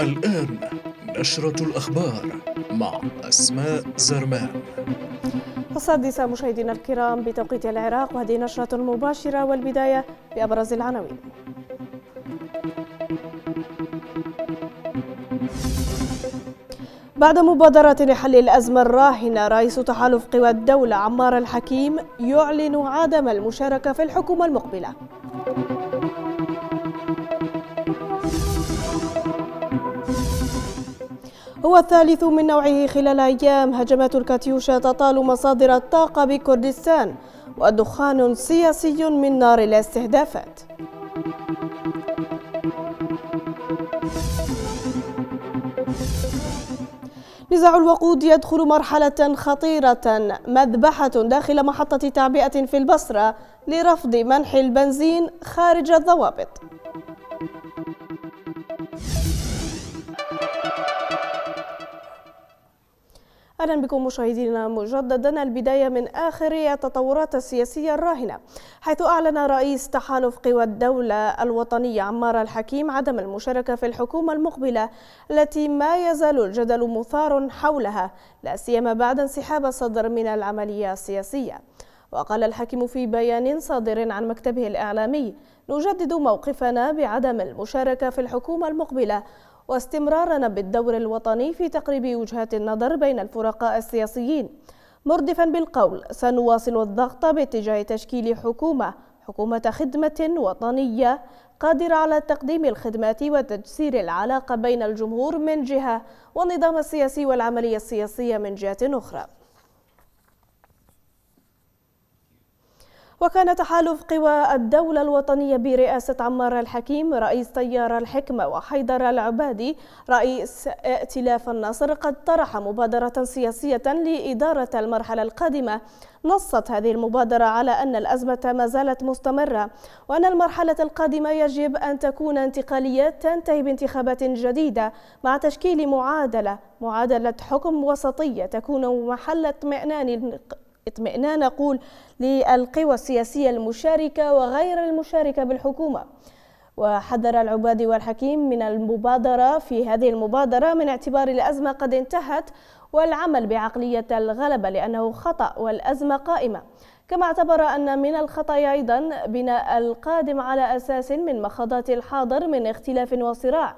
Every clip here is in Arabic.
الآن نشرة الأخبار مع أسماء زرمان. السادسة مشاهدينا الكرام بتوقيت العراق وهذه نشرة مباشرة والبداية بأبرز العناوين. بعد مبادرة لحل الأزمة الراهنة رئيس تحالف قوى الدولة عمار الحكيم يعلن عدم المشاركة في الحكومة المقبلة. هو الثالث من نوعه خلال أيام هجمات الكاتيوشا تطال مصادر الطاقة بكردستان ودخان سياسي من نار الاستهدافات. نزاع الوقود يدخل مرحلة خطيرة مذبحة داخل محطة تعبئة في البصرة لرفض منح البنزين خارج الضوابط. أهلا بكم مشاهدينا. مجددا البداية من آخر التطورات السياسية الراهنة حيث أعلن رئيس تحالف قوى الدولة الوطنيه عمار الحكيم عدم المشاركة في الحكومة المقبلة التي ما يزال الجدل مثار حولها لا سيما بعد انسحاب الصدر من العملية السياسية. وقال الحاكم في بيان صادر عن مكتبه الإعلامي نجدد موقفنا بعدم المشاركة في الحكومة المقبلة واستمرارنا بالدور الوطني في تقريب وجهات النظر بين الفرقاء السياسيين. مردفا بالقول سنواصل الضغط باتجاه تشكيل حكومة حكومة خدمة وطنية قادرة على تقديم الخدمات وتجسير العلاقة بين الجمهور من جهة والنظام السياسي والعملية السياسية من جهة أخرى. وكان تحالف قوى الدولة الوطنية برئاسة عمار الحكيم رئيس تيار الحكمة وحيدر العبادي. رئيس ائتلاف النصر قد طرح مبادرة سياسية لإدارة المرحلة القادمة. نصت هذه المبادرة على أن الأزمة ما زالت مستمرة وأن المرحلة القادمة يجب أن تكون انتقالية تنتهي بانتخابات جديدة مع تشكيل معادلة معادلة حكم وسطية تكون محل اطمئنان اطمئنان نقول للقوى السياسية المشاركة وغير المشاركة بالحكومة. وحذر العبادي والحكيم من المبادرة في هذه المبادرة من اعتبار الأزمة قد انتهت والعمل بعقلية الغلبة لأنه خطأ والأزمة قائمة. كما اعتبر أن من الخطأ أيضا بناء القادم على أساس من مخاضات الحاضر من اختلاف وصراع.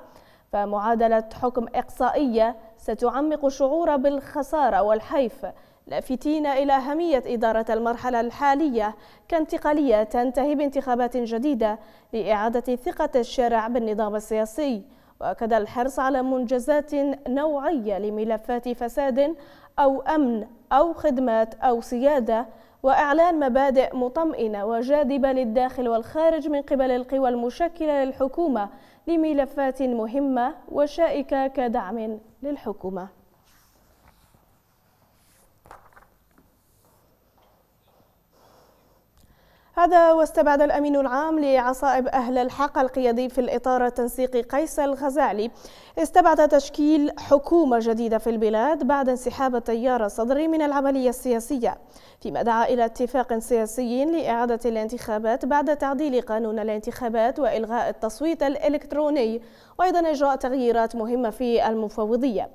فمعادلة حكم إقصائية ستعمق الشعور بالخسارة والحيف. لافتين إلى أهمية إدارة المرحلة الحالية كانتقالية تنتهي بانتخابات جديدة لإعادة ثقة الشارع بالنظام السياسي. وكذا الحرص على منجزات نوعية لملفات فساد أو أمن أو خدمات أو سيادة وإعلان مبادئ مطمئنة وجاذبة للداخل والخارج من قبل القوى المشكلة للحكومة لملفات مهمة وشائكة كدعم للحكومة. هذا واستبعد الأمين العام لعصائب أهل الحق القيادي في الإطار التنسيقي قيس الغزالي. استبعد تشكيل حكومة جديدة في البلاد بعد انسحاب التيار الصدري من العملية السياسية. فيما دعا إلى اتفاق سياسي لإعادة الانتخابات بعد تعديل قانون الانتخابات وإلغاء التصويت الإلكتروني. وأيضا إجراء تغييرات مهمة في المفوضية.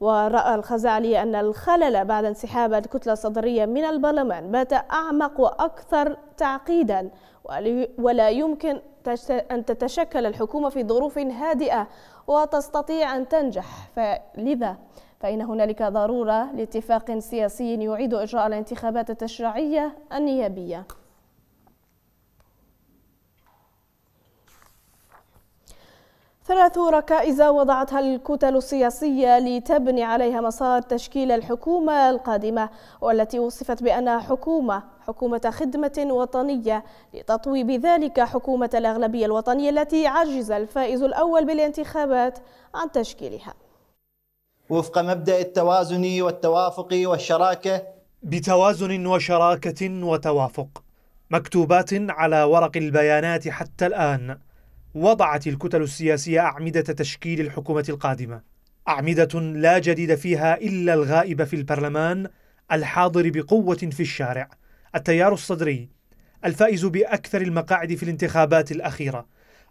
ورأى الخزعلي أن الخلل بعد انسحاب الكتلة الصدرية من البرلمان بات أعمق وأكثر تعقيدا ولا يمكن أن تتشكل الحكومة في ظروف هادئة وتستطيع أن تنجح. فلذا فإن هنالك ضرورة لاتفاق سياسي يعيد إجراء الانتخابات التشريعية النيابية. ثلاث ركائز وضعتها الكتل السياسية لتبني عليها مسار تشكيل الحكومة القادمة والتي وصفت بأنها حكومة حكومة خدمة وطنية لتطويب ذلك حكومة الأغلبية الوطنية التي عجز الفائز الأول بالانتخابات عن تشكيلها. وفق مبدأ التوازن والتوافق والشراكة. بتوازن وشراكة وتوافق. مكتوبات على ورق البيانات حتى الآن. وضعت الكتل السياسية أعمدة تشكيل الحكومة القادمة. أعمدة لا جديد فيها إلا الغائب في البرلمان الحاضر بقوة في الشارع. التيار الصدري الفائز بأكثر المقاعد في الانتخابات الأخيرة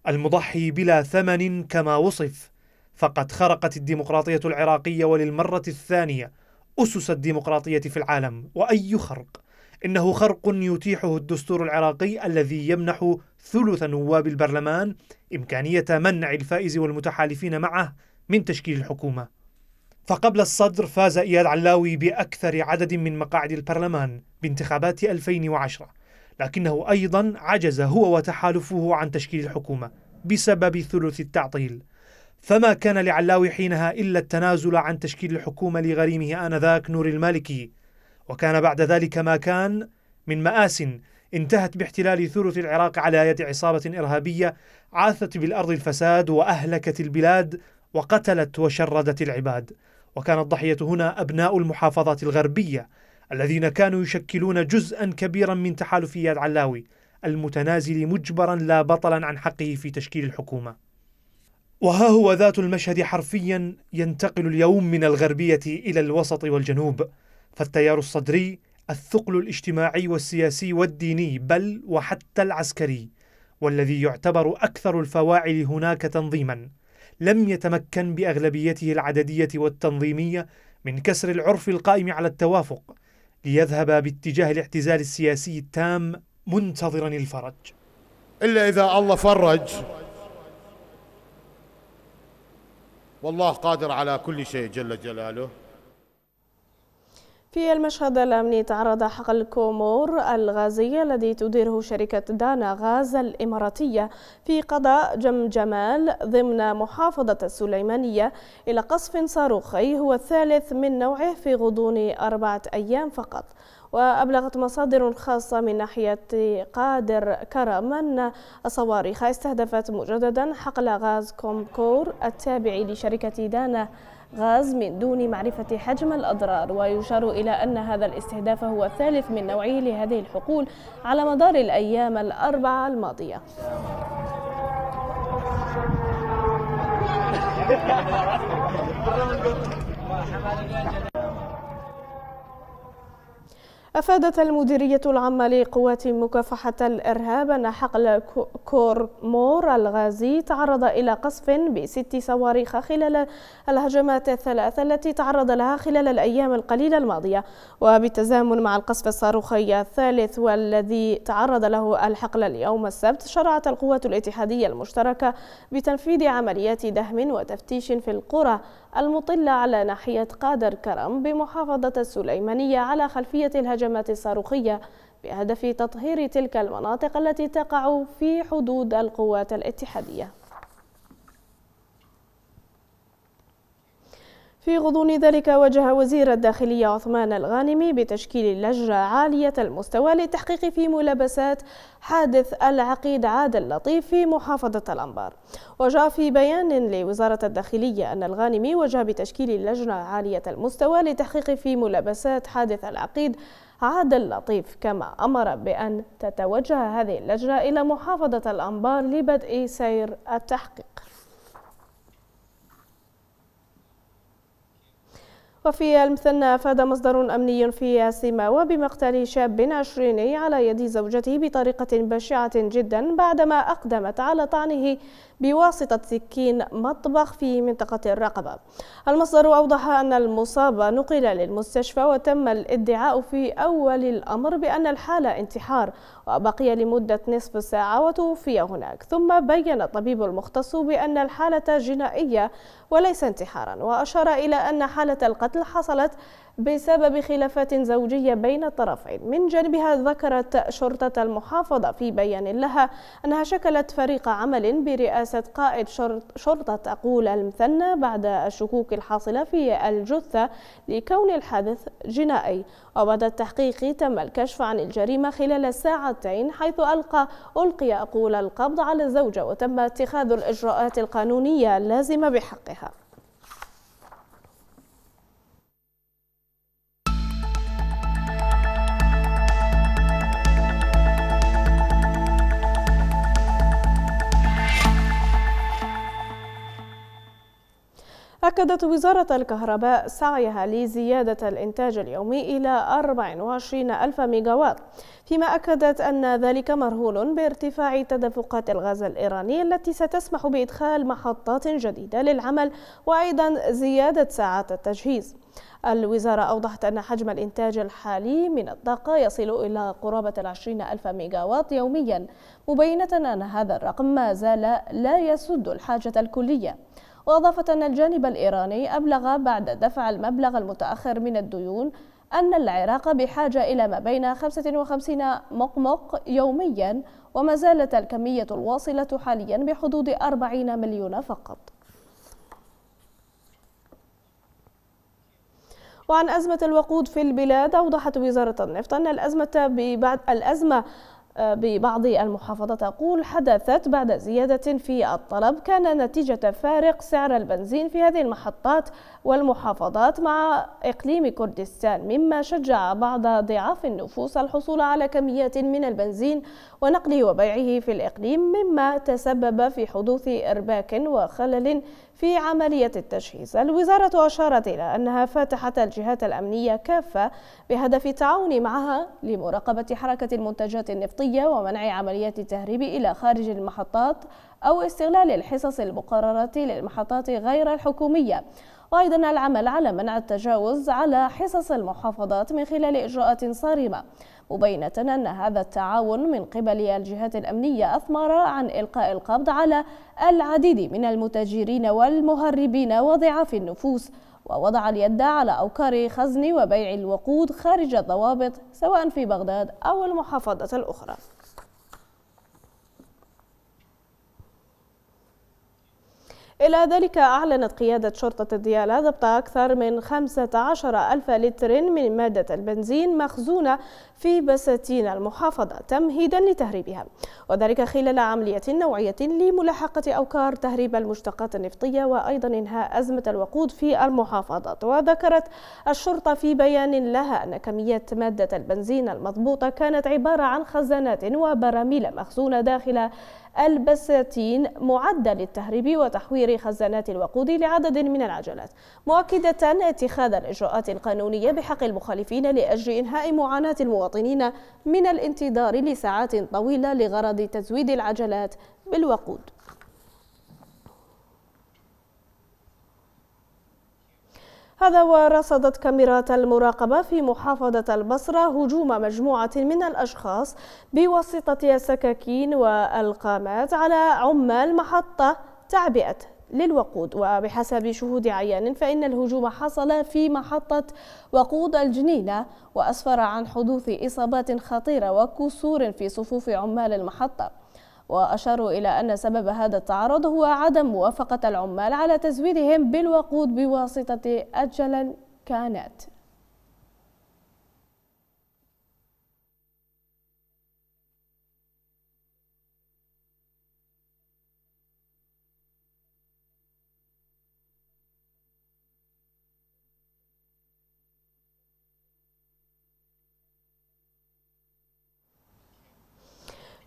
المضحي بلا ثمن كما وصف. فقد خرقت الديمقراطية العراقية وللمرة الثانية أسس الديمقراطية في العالم. وأي خرق؟ إنه خرق يتيحه الدستور العراقي الذي يمنح ثلث نواب البرلمان إمكانية منع الفائز والمتحالفين معه من تشكيل الحكومة. فقبل الصدر فاز إياد علاوي بأكثر عدد من مقاعد البرلمان بانتخابات 2010 لكنه أيضا عجز هو وتحالفه عن تشكيل الحكومة بسبب ثلث التعطيل. فما كان لعلاوي حينها إلا التنازل عن تشكيل الحكومة لغريمه آنذاك نور المالكي وكان بعد ذلك ما كان من مآس انتهت باحتلال ثلث العراق على يد عصابة إرهابية عاثت بالأرض الفساد وأهلكت البلاد وقتلت وشردت العباد وكان الضحية هنا أبناء المحافظات الغربية الذين كانوا يشكلون جزءا كبيرا من تحالف اياد علاوي المتنازل مجبرا لا بطلا عن حقه في تشكيل الحكومة. وها هو ذات المشهد حرفيا ينتقل اليوم من الغربية إلى الوسط والجنوب، فالتيار الصدري الثقل الاجتماعي والسياسي والديني بل وحتى العسكري والذي يعتبر أكثر الفواعل هناك تنظيما لم يتمكن بأغلبيته العددية والتنظيمية من كسر العرف القائم على التوافق ليذهب باتجاه الاعتزال السياسي التام منتظرا الفرج. إلا إذا الله فرج والله قادر على كل شيء جل جلاله. في المشهد الأمني تعرض حقل كومور الغازي الذي تديره شركة دانا غاز الإماراتية في قضاء جمجمال ضمن محافظة السليمانية إلى قصف صاروخي هو الثالث من نوعه في غضون أربعة أيام فقط. وأبلغت مصادر خاصة من ناحية قادر كرم أن الصواريخ استهدفت مجددا حقل غاز كومكور التابع لشركة دانا غاز من دون معرفة حجم الأضرار ويشار إلى أن هذا الاستهداف هو الثالث من نوعه لهذه الحقول على مدار الأيام الأربعة الماضية. أفادت المديرية العامة لقوات مكافحة الإرهاب أن حقل كورمور الغازي تعرض إلى قصف بست صواريخ خلال الهجمات الثلاث التي تعرض لها خلال الأيام القليلة الماضية. وبالتزامن مع القصف الصاروخي الثالث والذي تعرض له الحقل اليوم السبت شرعت القوات الاتحادية المشتركة بتنفيذ عمليات دهم وتفتيش في القرى المطلة على ناحية قادر كرم بمحافظة السليمانية على خلفية الهجمات الصاروخية بهدف تطهير تلك المناطق التي تقع في حدود القوات الاتحادية. في غضون ذلك وجه وزير الداخلية عثمان الغانمي بتشكيل لجنة عالية المستوى للتحقيق في ملابسات حادث العقيد عادل لطيف في محافظة الأنبار. وجاء في بيان لوزارة الداخلية أن الغانمي وجه بتشكيل لجنة عالية المستوى للتحقيق في ملابسات حادث العقيد عادل لطيف كما أمر بأن تتوجه هذه اللجنة إلى محافظة الأنبار لبدء سير التحقيق. وفي المثنى أفاد مصدر أمني في سيماوة بمقتل شاب عشريني على يد زوجته بطريقة بشعة جدا بعدما أقدمت على طعنه بواسطة سكين مطبخ في منطقة الرقبة. المصدر أوضح أن المصاب نقل للمستشفى وتم الادعاء في أول الأمر بأن الحالة انتحار وبقي لمدة نصف ساعة وتوفي هناك. ثم بين الطبيب المختص بأن الحالة جنائية وليس انتحارا وأشار إلى أن حالة القتل حصلت بسبب خلافات زوجية بين الطرفين. من جانبها ذكرت شرطة المحافظة في بيان لها أنها شكلت فريق عمل برئاسة قائد شرطة أقول المثنى بعد الشكوك الحاصلة في الجثة لكون الحادث جنائي. وبعد التحقيق تم الكشف عن الجريمة خلال ساعتين حيث ألقى ألقي أقول القبض على الزوجة وتم اتخاذ الإجراءات القانونية اللازمة بحقها. أكدت وزارة الكهرباء سعيها لزيادة الإنتاج اليومي إلى 24 ألف ميجاوات فيما أكدت أن ذلك مرهون بارتفاع تدفقات الغاز الإيراني التي ستسمح بإدخال محطات جديدة للعمل وأيضا زيادة ساعات التجهيز. الوزارة أوضحت أن حجم الإنتاج الحالي من الطاقة يصل إلى قرابة العشرين ألف ميجاوات يوميا مبينة أن هذا الرقم ما زال لا يسد الحاجة الكلية. وأضافت أن الجانب الإيراني أبلغ بعد دفع المبلغ المتأخر من الديون أن العراق بحاجة إلى ما بين 55 مقمق يوميا وما زالت الكمية الواصلة حاليا بحدود 40 مليون فقط. وعن أزمة الوقود في البلاد أوضحت وزارة النفط أن الأزمة ببعد الأزمة ببعض المحافظات. تقول حدثت بعد زيادة في الطلب. كان نتيجة فارق سعر البنزين في هذه المحطات والمحافظات مع إقليم كردستان مما شجع بعض ضعاف النفوس الحصول على كميات من البنزين ونقله وبيعه في الإقليم مما تسبب في حدوث إرباك وخلل في عملية التجهيز. الوزارة أشارت إلى أنها فاتحت الجهات الأمنية كافة بهدف التعاون معها لمراقبة حركة المنتجات النفطية ومنع عمليات التهريب إلى خارج المحطات أو استغلال الحصص المقررة للمحطات غير الحكومية. وأيضا العمل على منع التجاوز على حصص المحافظات من خلال إجراءات صارمة مبينة أن هذا التعاون من قبل الجهات الأمنية أثمر عن إلقاء القبض على العديد من المتاجرين والمهربين وضعاف النفوس ووضع اليد على أوكار خزن وبيع الوقود خارج الضوابط سواء في بغداد أو المحافظة الأخرى. إلى ذلك أعلنت قيادة شرطة الديالى ضبط أكثر من 15 ألف لتر من مادة البنزين مخزونة في بساتين المحافظة تمهيدا لتهريبها. وذلك خلال عملية نوعية لملاحقة أوكار تهريب المشتقات النفطية وأيضا إنهاء أزمة الوقود في المحافظات. وذكرت الشرطة في بيان لها أن كميات مادة البنزين المضبوطة كانت عبارة عن خزانات وبراميل مخزونة داخل البساتين معدة للتهريب وتحوير خزانات الوقود لعدد من العجلات مؤكدة اتخاذ الإجراءات القانونية بحق المخالفين لأجل إنهاء معاناة المواطنين من الانتظار لساعات طويلة لغرض تزويد العجلات بالوقود. هذا ورصدت كاميرات المراقبة في محافظة البصرة هجوم مجموعة من الأشخاص بواسطة السكاكين والقامات على عمال محطة تعبئة للوقود. وبحسب شهود عيان فإن الهجوم حصل في محطة وقود الجنينة وأسفر عن حدوث إصابات خطيرة وكسور في صفوف عمال المحطة. وأشاروا إلى أن سبب هذا التعرض هو عدم موافقة العمال على تزويدهم بالوقود بواسطة أجل كانت.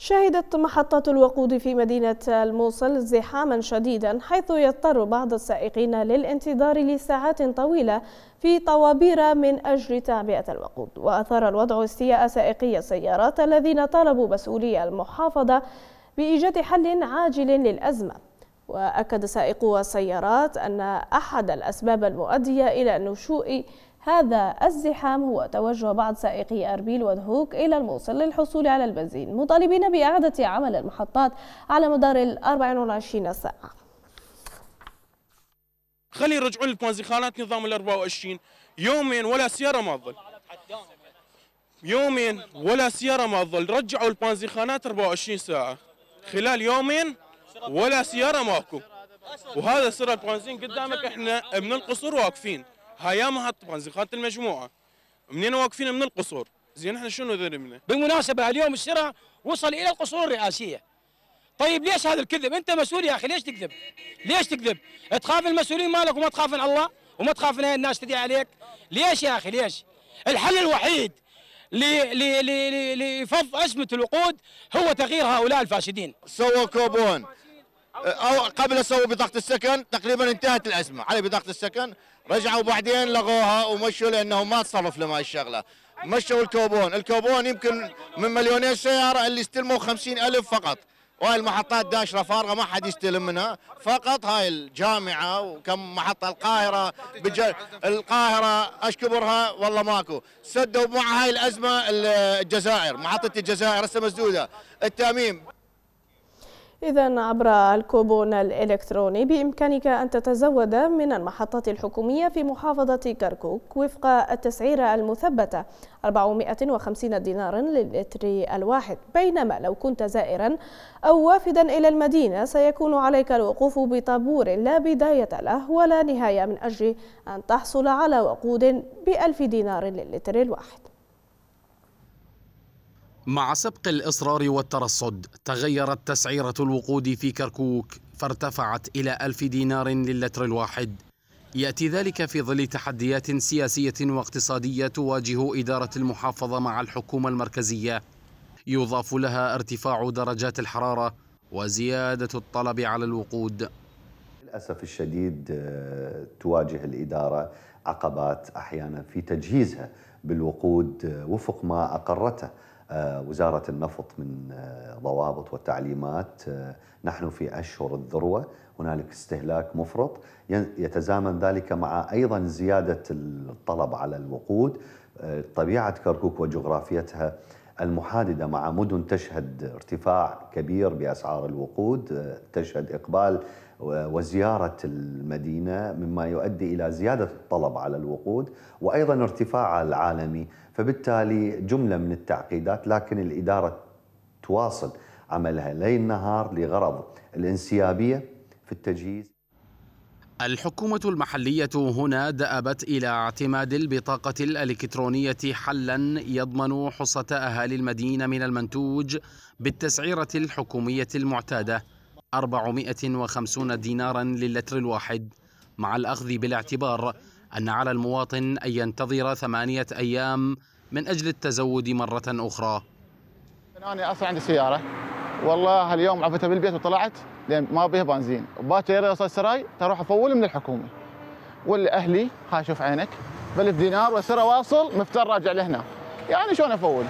شهدت محطات الوقود في مدينة الموصل ازدحاما شديدا حيث يضطر بعض السائقين للانتظار لساعات طويلة في طوابير من أجل تعبئة الوقود. وأثار الوضع استياء سائقي السيارات الذين طالبوا مسؤولي المحافظة بإيجاد حل عاجل للأزمة. وأكد سائقو السيارات أن أحد الأسباب المؤدية إلى نشوء هذا الزحام هو توجه بعض سائقي أربيل ودهوك إلى الموصل للحصول على البنزين مطالبين بإعادة عمل المحطات على مدار ال 24 ساعة. خلي يرجعون البنزيخانات نظام ال 24 يومين ولا سيارة ما تظل. يومين ولا سيارة ما تظل. رجعوا البنزيخانات 24 ساعة. خلال يومين ولا سيارة ماكو. وهذا سر البنزين قدامك. إحنا من القصور واقفين. هاي محط بنزيخات المجموعة. منين واقفين؟ من القصور. زين إحنا شنو ذنبنا بالمناسبه اليوم السرعه وصل إلى القصور الرئاسية. طيب ليش هذا الكذب؟ أنت مسؤول يا أخي ليش تكذب؟ ليش تكذب؟ تخاف المسؤولين مالك وما تخاف من الله وما تخاف ان الناس تدعي عليك؟ ليش يا أخي؟ ليش؟ الحل الوحيد لفض أزمة الوقود هو تغيير هؤلاء الفاسدين. سووا كوبون. أو قبل أسوي بطاقة السكن تقريبا انتهت الأزمة. على بطاقة السكن. رجعوا بعدين لغوها ومشوا لأنه ما تصرف لما الشغلة. مشوا الكوبون. الكوبون يمكن من مليونين سياره اللي استلموا خمسين ألف فقط. وهاي المحطات داشره فارغة ما حد يستلم منها. فقط هاي الجامعة وكم محطة القاهرة بج... القاهرة أشكبرها والله ماكو. سدوا مع هاي الأزمة الجزائر محطة الجزائر هسه مسدودة. التأميم. إذا عبر الكوبون الإلكتروني بإمكانك أن تتزود من المحطات الحكومية في محافظة كركوك وفق التسعيرة المثبتة 450 دينارا للتر الواحد. بينما لو كنت زائرا أو وافدا إلى المدينة سيكون عليك الوقوف بطابور لا بداية له ولا نهاية من أجل أن تحصل على وقود بألف دينار للتر الواحد. مع سبق الإصرار والترصد تغيرت تسعيرة الوقود في كركوك فارتفعت إلى ألف دينار للتر الواحد. يأتي ذلك في ظل تحديات سياسية واقتصادية تواجه إدارة المحافظة مع الحكومة المركزية. يضاف لها ارتفاع درجات الحرارة وزيادة الطلب على الوقود. للأسف الشديد آه، تواجه الإدارة عقبات أحيانا في تجهيزها بالوقود آه، وفق ما أقرته. وزارة النفط من آه، ضوابط وتعليمات آه، نحن في أشهر الذروة هنالك استهلاك مفرط. يتزامن ذلك مع أيضا زيادة الطلب على الوقود. طبيعة كركوك وجغرافيتها المحاددة مع مدن تشهد ارتفاع كبير بأسعار الوقود تشهد إقبال وزيارة المدينة مما يؤدي إلى زيادة الطلب على الوقود وأيضا ارتفاعها العالمي فبالتالي جملة من التعقيدات لكن الإدارة تواصل عملها ليل نهار لغرض الانسيابية في التجهيز. الحكومة المحلية هنا دأبت إلى اعتماد البطاقة الإلكترونية حلا يضمن حصة أهالي المدينة من المنتوج بالتسعيرة الحكومية المعتادة. 450 دينارا للتر الواحد. مع الأخذ بالاعتبار أن على المواطن أن ينتظر ثمانية أيام من أجل التزود مرة أخرى. أنا أصلا عندي سيارة. والله اليوم عفتها بالبيت وطلعت لأن ما بيها بنزين. وباكر يوصل السراي تروح أفول من الحكومة. واللي أهلي هاي شوف عينك. بألف دينار وسرة واصل مفتر راجع لهنا. يعني شلون أفول؟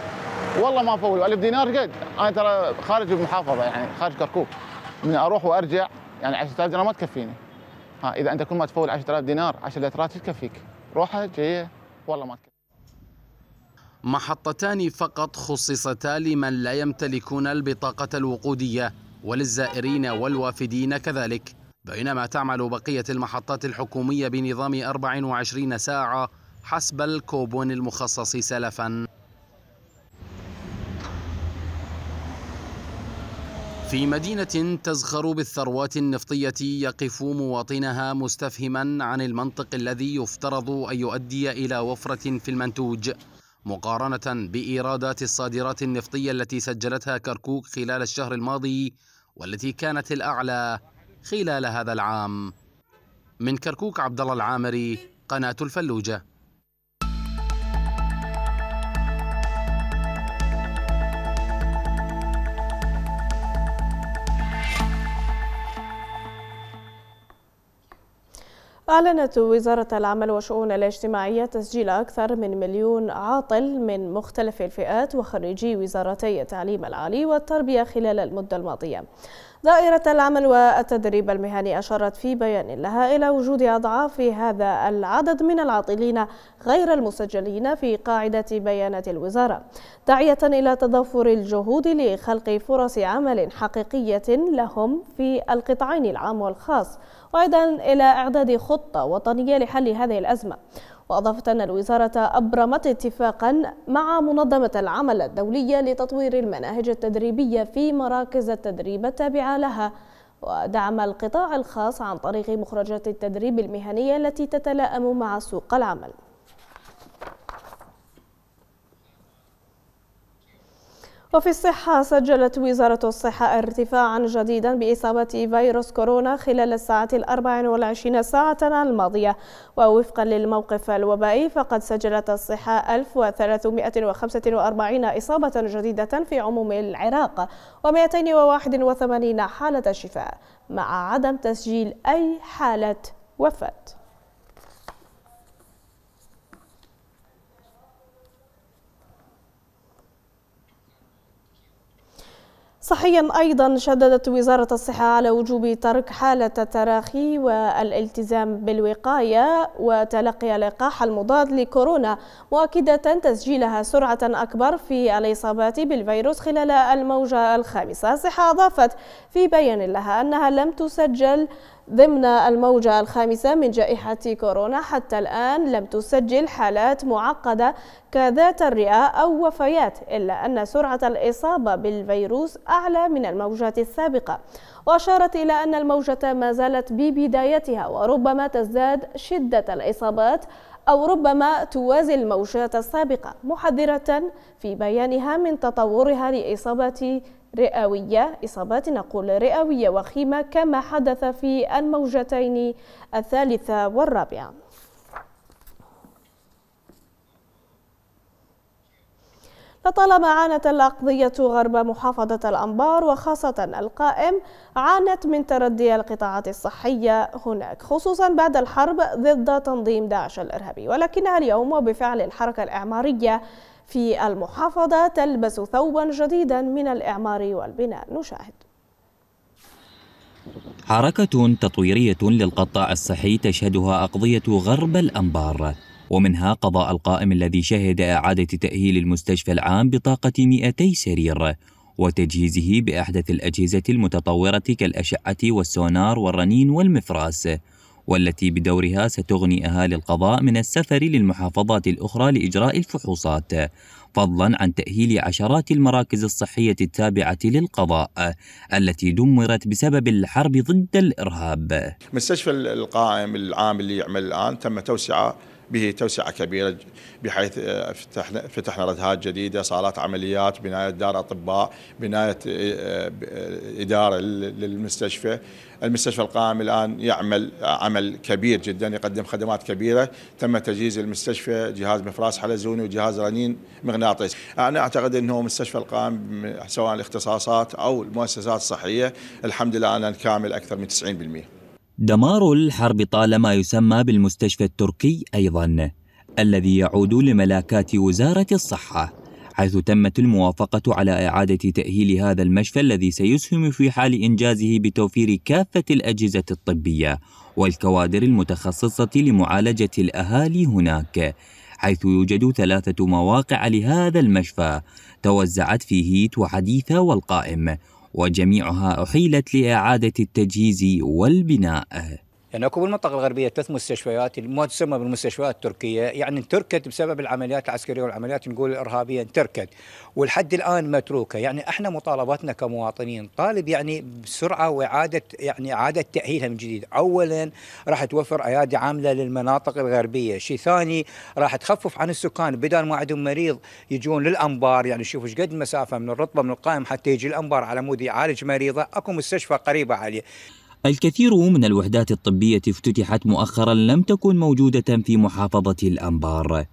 والله ما أفول. ألف دينار قد. أنا ترى خارج المحافظة يعني خارج كركوك. من أروح وأرجع يعني 10000 دينار ما تكفيني. ها إذا أنت كل ما تفول 10000 دينار 10 لترات تكفيك. روحها جاية والله ما تكفي. محطتان فقط خصصتا لمن لا يمتلكون البطاقة الوقودية وللزائرين والوافدين كذلك. بينما تعمل بقية المحطات الحكومية بنظام 24 ساعة حسب الكوبون المخصص سلفاً. في مدينة تزخر بالثروات النفطية يقف مواطنها مستفهما عن المنطق الذي يفترض أن يؤدي إلى وفرة في المنتوج مقارنة بإيرادات الصادرات النفطية التي سجلتها كركوك خلال الشهر الماضي والتي كانت الأعلى خلال هذا العام. من كركوك عبد الله العامري قناة الفلوجة. أعلنت وزارة العمل والشؤون الاجتماعية تسجيل أكثر من مليون عاطل من مختلف الفئات وخريجي وزارتي التعليم العالي والتربية خلال المدة الماضية. دائرة العمل والتدريب المهني أشارت في بيان لها إلى وجود أضعاف هذا العدد من العاطلين غير المسجلين في قاعدة بيانات الوزارة داعية إلى تضافر الجهود لخلق فرص عمل حقيقية لهم في القطاعين العام والخاص وأيضا إلى إعداد خطة وطنية لحل هذه الأزمة. وأضافت أن الوزارة أبرمت اتفاقا مع منظمة العمل الدولية لتطوير المناهج التدريبية في مراكز التدريب التابعة لها. ودعم القطاع الخاص عن طريق مخرجات التدريب المهنية التي تتلائم مع سوق العمل. وفي الصحة سجلت وزارة الصحة ارتفاعا جديدا بإصابة فيروس كورونا خلال الساعات الأربع والعشرين ساعة الماضية. ووفقا للموقف الوبائي فقد سجلت الصحة 1345 إصابة جديدة في عموم العراق و281 حالة شفاء مع عدم تسجيل أي حالة وفاة. صحيا أيضا شددت وزارة الصحة على وجوب ترك حالة التراخي والالتزام بالوقاية وتلقي اللقاح المضاد لكورونا مؤكدة تسجيلها سرعة أكبر في الإصابات بالفيروس خلال الموجة الخامسة. الصحة أضافت في بيان لها أنها لم تسجل ضمن الموجة الخامسة من جائحة كورونا حتى الآن لم تسجل حالات معقدة كذات الرئة أو وفيات إلا أن سرعة الإصابة بالفيروس أعلى من الموجات السابقة. وأشارت إلى أن الموجة ما زالت ببدايتها وربما تزداد شدة الإصابات أو ربما توازي الموجات السابقة. محذرة في بيانها من تطورها لإصابة رئوية إصابات نقول رئوية وخيمة كما حدث في الموجتين الثالثة والرابعة. لطالما عانت الأقضية غرب محافظة الأنبار وخاصة القائم. عانت من تردي القطاعات الصحية هناك خصوصا بعد الحرب ضد تنظيم داعش الإرهابي. ولكنها اليوم وبفعل الحركة الإعمارية في المحافظة تلبس ثوبا جديدا من الإعمار والبناء. نشاهد. حركة تطويرية للقطاع الصحي تشهدها أقضية غرب الأنبار ومنها قضاء القائم الذي شهد إعادة تأهيل المستشفى العام بطاقة 200 سرير وتجهيزه بأحدث الأجهزة المتطورة كالأشعة والسونار والرنين والمفراس. والتي بدورها ستغني أهالي القضاء من السفر للمحافظات الأخرى لإجراء الفحوصات فضلا عن تأهيل عشرات المراكز الصحية التابعة للقضاء التي دمرت بسبب الحرب ضد الإرهاب. مستشفى القائم العام اللي يعمل الآن تم توسعة به توسعة كبيرة بحيث آه، فتحنا, فتحنا ردهات جديدة صالات عمليات بناية دار أطباء بناية آه، آه، إدارة للمستشفى. المستشفى القائم الآن يعمل عمل كبير جدا يقدم خدمات كبيرة. تم تجهيز المستشفى جهاز مفراس حلزوني وجهاز رنين مغناطيس أنا أعتقد أنه مستشفى القائم سواء الاختصاصات أو المؤسسات الصحية الحمد لله أنا كامل أكثر من 90% دمار الحرب طالما يسمى بالمستشفى التركي أيضا الذي يعود لملاكات وزارة الصحة حيث تمت الموافقة على إعادة تأهيل هذا المشفى الذي سيسهم في حال إنجازه بتوفير كافة الأجهزة الطبية والكوادر المتخصصة لمعالجة الأهالي هناك حيث يوجد ثلاثة مواقع لهذا المشفى توزعت في هيت وحديثة والقائم. وجميعها أحيلت لإعادة التجهيز والبناء. يعني أكو بالمنطقة الغربية ثلاث مستشفيات ما تسمى بالمستشفيات التركية يعني انتركت بسبب العمليات العسكرية والعمليات نقول الارهابيه انتركت. والحد الآن متروكة. يعني إحنا مطالباتنا كمواطنين طالب يعني بسرعة وإعادة يعني إعادة تأهيلها من جديد. اولا راح توفر أيادي عاملة للمناطق الغربية. شيء ثاني راح تخفف عن السكان. بدل ما عندهم مريض يجون للأنبار يعني شوفوا إيش قد المسافه من الرطبة من القائم حتى يجي الأنبار على مود يعالج مريضه أكو مستشفى قريبة عليه الكثير من الوحدات الطبية افتتحت مؤخرا لم تكن موجودة في محافظة الأنبار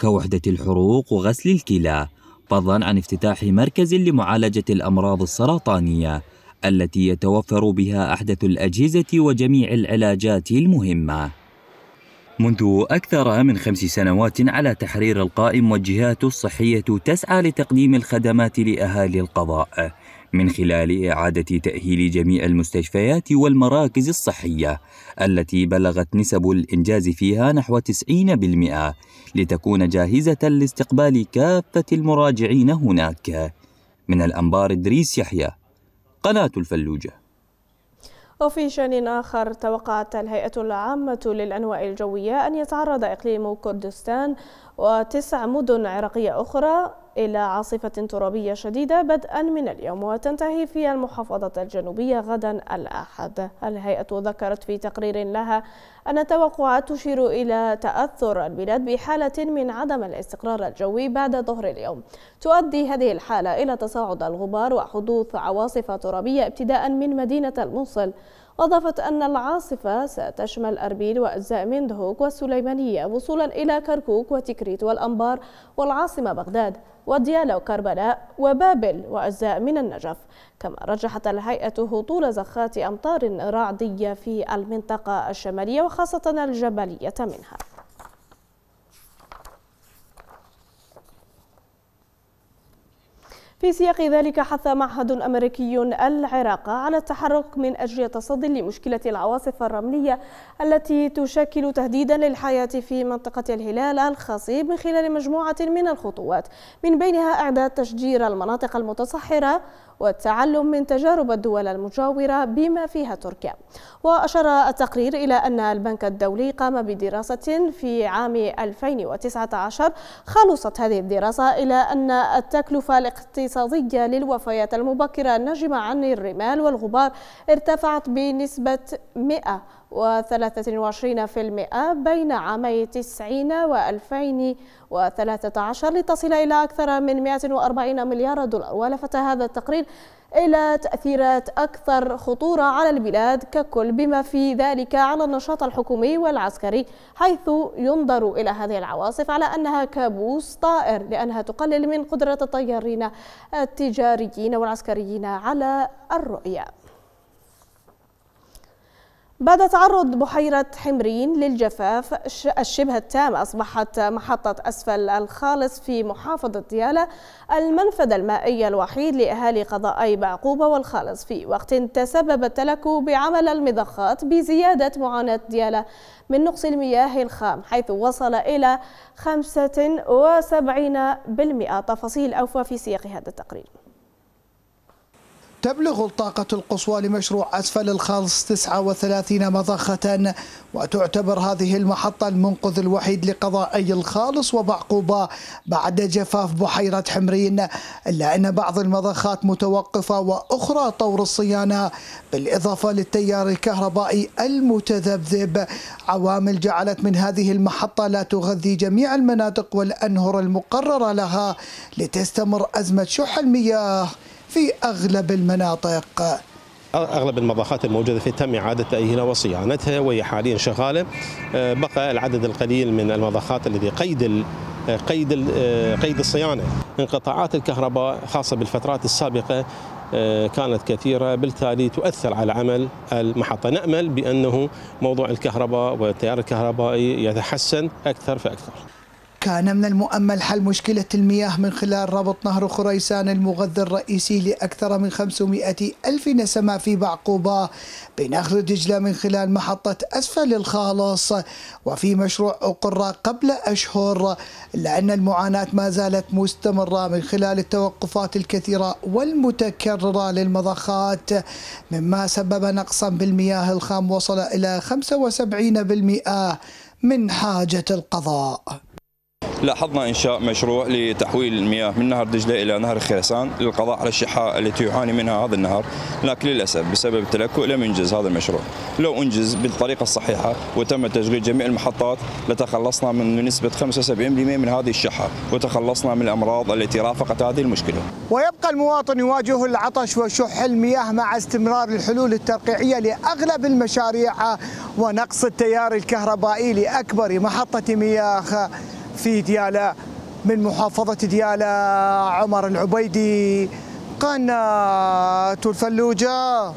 كوحدة الحروق وغسل الكلى فضلا عن افتتاح مركز لمعالجة الأمراض السرطانية التي يتوفر بها أحدث الأجهزة وجميع العلاجات المهمة. منذ أكثر من خمس سنوات على تحرير القائم والجهات الصحية تسعى لتقديم الخدمات لأهالي القضاء من خلال إعادة تأهيل جميع المستشفيات والمراكز الصحية التي بلغت نسب الإنجاز فيها نحو 90% لتكون جاهزة لاستقبال كافة المراجعين هناك. من الأنبار إدريس يحيى قناة الفلوجة. وفي شأن آخر توقعت الهيئة العامة للأنواع الجوية أن يتعرض إقليم كردستان وتسع مدن عراقية أخرى إلى عاصفة ترابية شديدة بدءا من اليوم وتنتهي في المحافظة الجنوبية غدا الأحد. الهيئة ذكرت في تقرير لها أن التوقعات تشير إلى تأثر البلاد بحالة من عدم الاستقرار الجوي بعد ظهر اليوم. تؤدي هذه الحالة إلى تصاعد الغبار وحدوث عواصف ترابية ابتداء من مدينة الموصل. وأضافت أن العاصفة ستشمل أربيل وأجزاء من دهوك والسليمانية وصولا إلى كركوك وتكريت والأنبار والعاصمة بغداد وديالى وكربلاء وبابل وأجزاء من النجف. كما رجحت الهيئة هطول زخات أمطار رعدية في المنطقة الشمالية وخاصة الجبلية منها. في سياق ذلك حث معهد أمريكي العراق على التحرك من أجل التصدي لمشكلة العواصف الرملية التي تشكل تهديدا للحياة في منطقة الهلال الخصيب من خلال مجموعة من الخطوات من بينها إعداد تشجير المناطق المتصحرة والتعلم من تجارب الدول المجاورة بما فيها تركيا. وأشار التقرير إلى أن البنك الدولي قام بدراسة في عام 2019 خلصت هذه الدراسة إلى أن التكلفة الاقتصادية للوفيات المبكرة الناجمة عن الرمال والغبار ارتفعت بنسبة 100 و23% بين عامي 90 و 2013 لتصل إلى أكثر من 140 مليار دولار. ولفت هذا التقرير إلى تأثيرات أكثر خطورة على البلاد ككل بما في ذلك على النشاط الحكومي والعسكري حيث ينظر إلى هذه العواصف على أنها كابوس طائر لأنها تقلل من قدرة الطيارين التجاريين والعسكريين على الرؤية. بعد تعرض بحيرة حمرين للجفاف الشبه التام أصبحت محطة أسفل الخالص في محافظة ديالى المنفذ المائي الوحيد لأهالي قضائي بعقوبة والخالص. في وقت تسبب التلكو بعمل المضخات بزيادة معاناة ديالى من نقص المياه الخام حيث وصل إلى 75% تفاصيل أوفى في سياق هذا التقرير. تبلغ الطاقة القصوى لمشروع أسفل الخالص 39 مضخة وتعتبر هذه المحطة المنقذ الوحيد لقضائي الخالص وبعقوبة بعد جفاف بحيرة حمرين إلا أن بعض المضخات متوقفة وأخرى طور الصيانة بالإضافة للتيار الكهربائي المتذبذب. عوامل جعلت من هذه المحطة لا تغذي جميع المناطق والأنهر المقررة لها لتستمر أزمة شح المياه. في أغلب المناطق. أغلب المضخات الموجودة في تم إعادة تأهيلها وصيانتها وهي حاليا شغالة. آه، بقى العدد القليل من المضخات الذي قيد قيد قيد الصيانة. انقطاعات الكهرباء خاصة بالفترات السابقة آه، كانت كثيرة. بالتالي تؤثر على عمل المحطة. نأمل بأنه موضوع الكهرباء والتيار الكهربائي يتحسن أكثر فأكثر. كان من المؤمل حل مشكلة المياه من خلال ربط نهر خريسان المغذي الرئيسي لأكثر من 500 ألف نسمة في بعقوبة بنهر دجلة من خلال محطة أسفل الخالص. وفي مشروع أقر قبل أشهر لأن المعاناة ما زالت مستمرة من خلال التوقفات الكثيرة والمتكررة للمضخات مما سبب نقصا بالمياه الخام وصل إلى 75% من حاجة القضاء. لاحظنا إنشاء مشروع لتحويل المياه من نهر دجلة إلى نهر خرسان للقضاء على الشحاء التي يعاني منها هذا النهر، لكن للأسف بسبب التلكؤ لم ينجز هذا المشروع. لو أنجز بالطريقة الصحيحة وتم تشغيل جميع المحطات لتخلصنا من نسبة 75% من هذه الشحه وتخلصنا من الأمراض التي رافقت هذه المشكلة. ويبقى المواطن يواجه العطش وشح المياه مع استمرار الحلول الترقيعية لأغلب المشاريع ونقص التيار الكهربائي لأكبر محطة مياه في ديالى من محافظة ديالى عمر العبيدي. قناة الفلوجة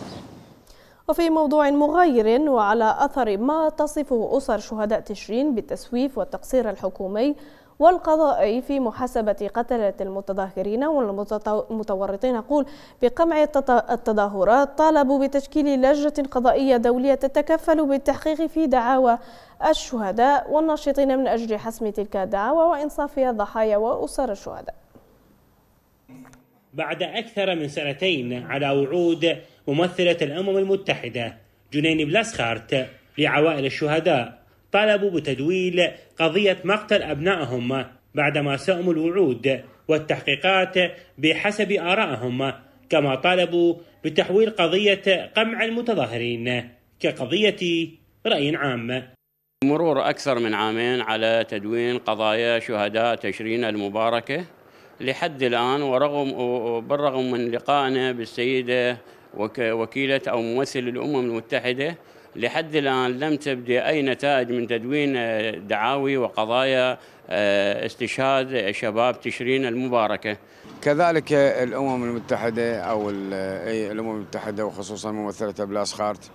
وفي موضوع مغاير وعلى أثر ما تصفه أسر شهداء تشرين بالتسويف والتقصير الحكومي والقضائي في محاسبة قتلة المتظاهرين والمتورطين يقول بقمع التظاهرات طالبوا بتشكيل لجنة قضائية دولية تتكفل بالتحقيق في دعاوى الشهداء والناشطين من أجل حسم تلك الدعاوى وإنصاف الضحايا وأسر الشهداء. بعد أكثر من سنتين على وعود ممثلة الأمم المتحدة جنين بلاسخارت لعوائل الشهداء. طالبوا بتدويل قضية مقتل أبنائهم بعدما سأموا الوعود والتحقيقات بحسب آرائهم كما طالبوا بتحويل قضية قمع المتظاهرين كقضية رأي عام. مرور أكثر من عامين على تدوين قضايا شهداء تشرين المباركة لحد الآن ورغم بالرغم من لقائنا بالسيدة وكيلة أو ممثل الأمم المتحدة لحد الآن لم تبدأ أي نتائج من تدوين دعاوي وقضايا استشهاد شباب تشرين المباركة. كذلك الأمم المتحدة أو الأمم المتحدة وخصوصا ممثلة بلاس خارت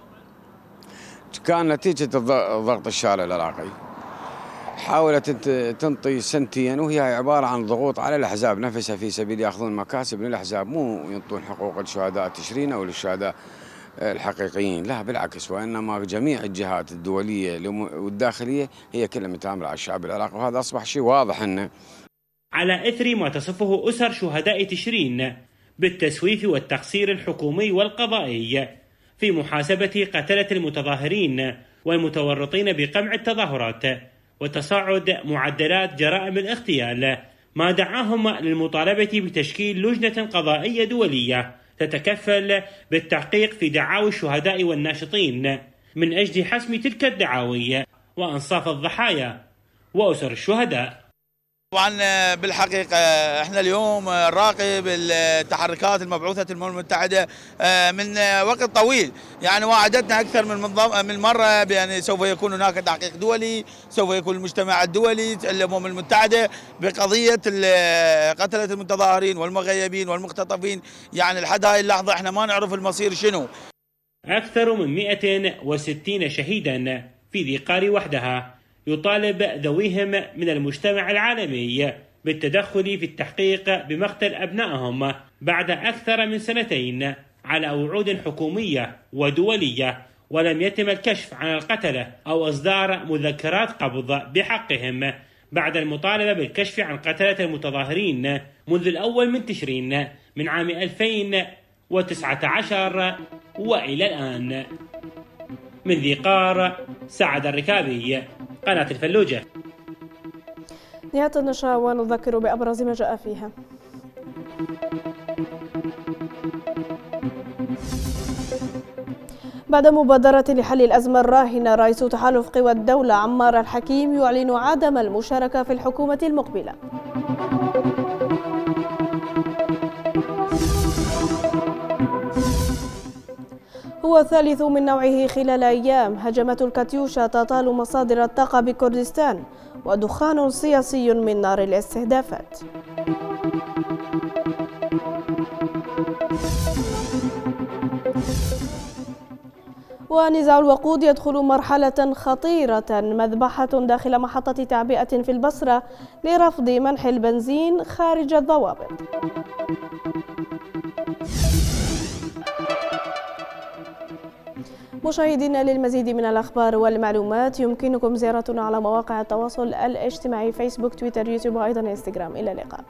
كان نتيجة الضغط الشارع العراقي. حاولت تنطي سنتين وهي عبارة عن ضغوط على الأحزاب نفسها في سبيل يأخذون مكاسب من الأحزاب مو ينطون حقوق الشهداء تشرين أو للشهداء الحقيقيين. لا بالعكس وإنما جميع الجهات الدولية والداخلية هي كلها متآمرة على الشعب العراقي وهذا أصبح شيء واضح أنه على إثر ما تصفه أسر شهداء تشرين بالتسويف والتقصير الحكومي والقضائي في محاسبة قتلة المتظاهرين والمتورطين بقمع التظاهرات وتصاعد معدلات جرائم الاغتيال ما دعاهم للمطالبة بتشكيل لجنة قضائية دولية تتكفل بالتحقيق في دعاوي الشهداء والناشطين من أجل حسم تلك الدعاوي وأنصاف الضحايا وأسر الشهداء. طبعا آه، بالحقيقة آه، إحنا اليوم آه، نراقب التحركات المبعوثة الأمم المتحدة من وقت طويل. يعني وعدتنا أكثر من من مرة بأن سوف يكون هناك تحقيق دولي سوف يكون المجتمع الدولي الأمم المتحدة بقضية قتلة المتظاهرين والمغيبين والمختطفين. يعني لحد هاي اللحظة إحنا ما نعرف المصير شنو. أكثر من 160 شهيدا في ذي قار وحدها. يطالب ذويهم من المجتمع العالمي بالتدخل في التحقيق بمقتل أبنائهم بعد أكثر من سنتين على وعود حكومية ودولية ولم يتم الكشف عن القتلة أو إصدار مذكرات قبض بحقهم بعد المطالبة بالكشف عن قتلة المتظاهرين منذ الأول من تشرين من عام 2019 وإلى الآن. من ذي قار سعد الركابي. قناة الفلوجة. نهاية النشرة ونذكر بأبرز ما جاء فيها. بعد مبادرة لحل الأزمة الراهنة رئيس تحالف قوى الدولة عمار الحكيم يعلن عدم المشاركة في الحكومة المقبلة. هو الثالث من نوعه خلال أيام. هجمت الكاتيوشا تطال مصادر الطاقة بكردستان ودخان سياسي من نار الاستهدافات. ونزاع الوقود يدخل مرحلة خطيرة. مذبحة داخل محطة تعبئة في البصرة لرفض منح البنزين خارج الضوابط. مشاهدينا للمزيد من الأخبار والمعلومات يمكنكم زيارتنا على مواقع التواصل الاجتماعي فيسبوك تويتر يوتيوب وأيضا إنستغرام. إلى اللقاء.